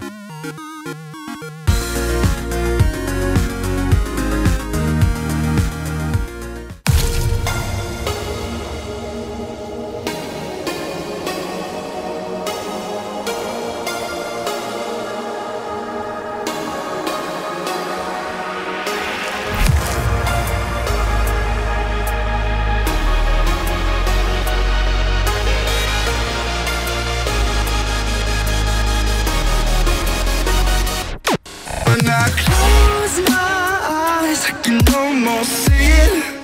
When I close my eyes, I can almost see it